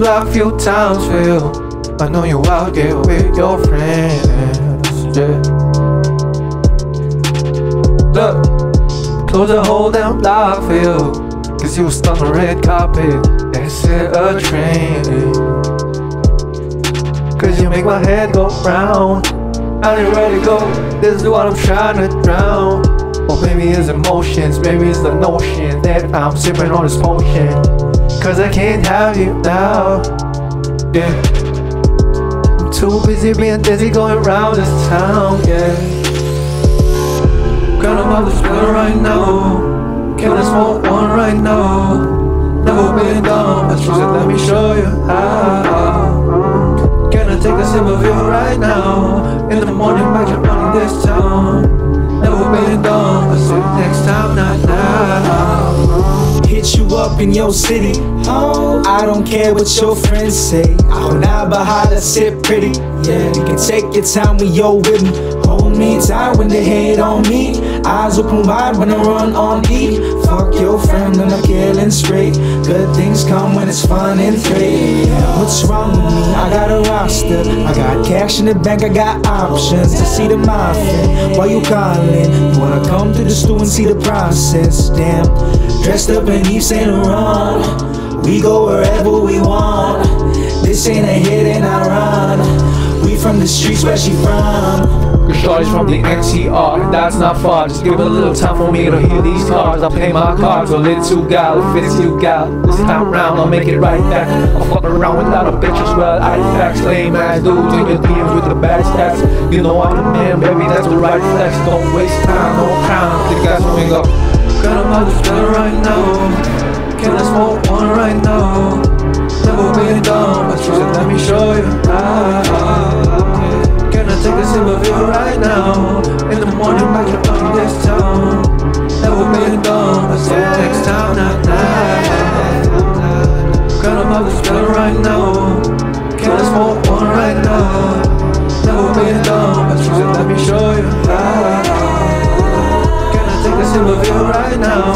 block few times for. I know you out there with your friends. Yeah. Look, close the whole damn block for you. Cause you was on red carpet and set a train. Cause you make my head go round. I ain't ready to go. This is what I'm trying to drown. Or maybe it's emotions, maybe it's the notion that I'm sipping on this potion. Cause I can't have you now. Yeah. I'm too busy being dizzy going around this town, yeah. Kinda about to spill right now. Can I smoke one right now? Never been dumb, but she said, let me show you how. Can I take a sip of you right now? In the morning, back to running this town. Never been dumb, but say next time, now. In your city. Oh, I don't care what your friends say. Ako na bahala, sit pretty. Yeah, you can take your time when you're with me. Hold me tight when they hate on me. Eyes open wide when I run on E. And I'm killing straight. Good things come when it's fun and free. What's wrong with me? I got a roster. I got cash in the bank, I got options to see the muffin. Why you calling? You wanna come to the store and see the process? Damn, dressed up in Yves Saint Laurent. We go wherever we want. This ain't a hit and I run. We from the streets where she from. Shorty's from the NCR, and that's not far. Just give it a little time for me to hear these cards. I'll pay my cards, a little too gal, if it's you gal. This time round, I'll make it right back. I'll fuck around with a lot of bitches, well, I facts. Lame ass dudes in your DMs with the bad stats. You know I'm the man, baby, that's the right flex. Don't waste time, no crown. Think that's when we go. Got a mother spell right now. Can I smoke one right now? Never been dumb, but she said, let me show you how. Time, not now. Got a mother spell right now. Can I smoke one right now? Never been dumb, but she said, let me show you how. Can I take a of you right now?